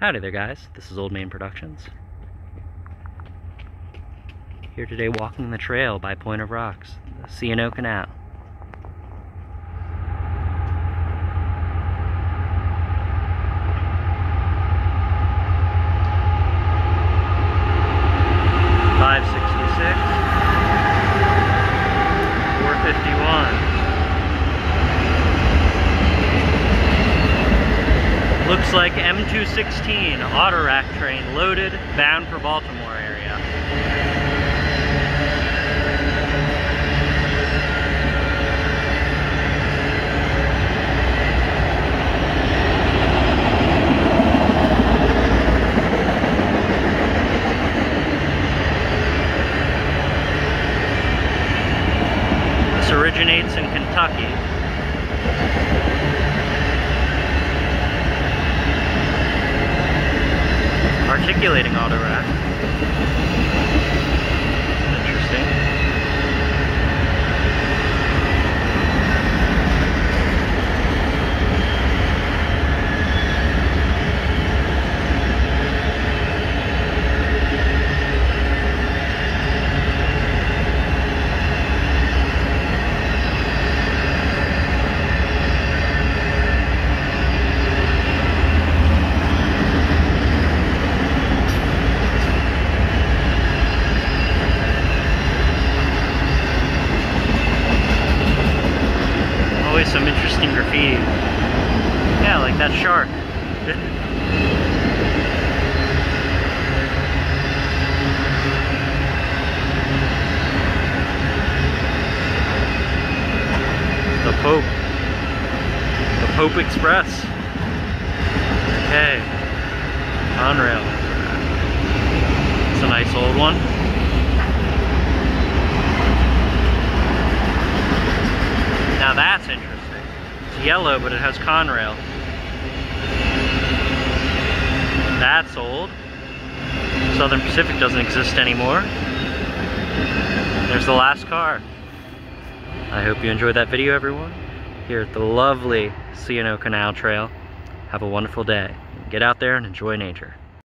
Howdy there guys, this is Old Main Productions. Here today walking the trail by Point of Rocks, the C&O Canal. Looks like M216 Autorack train loaded, bound for Baltimore area. This originates in Kentucky. Articulating auto. Interesting graffiti. Yeah, like that shark. the Pope. The Pope Express. Okay. Conrail. It's a nice old one. Now that's interesting. It's yellow, but it has Conrail. That's old. Southern Pacific doesn't exist anymore. There's the last car. I hope you enjoyed that video, everyone. Here at the lovely C&O Canal Trail. Have a wonderful day. Get out there and enjoy nature.